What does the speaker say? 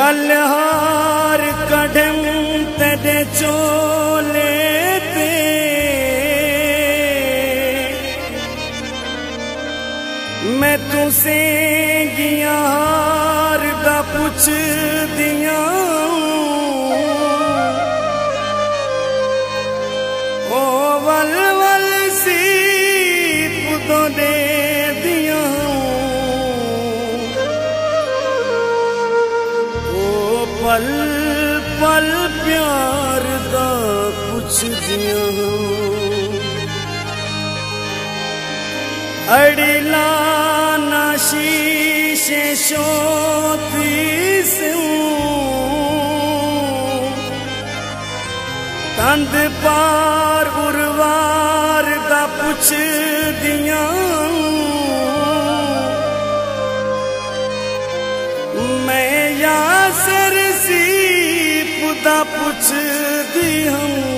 कलहार कढ़म तेरे चोले ते। मैं तुसे गिया पल पल प्यार दा पुछ दिया। अड़िला या पुछ दी हूँ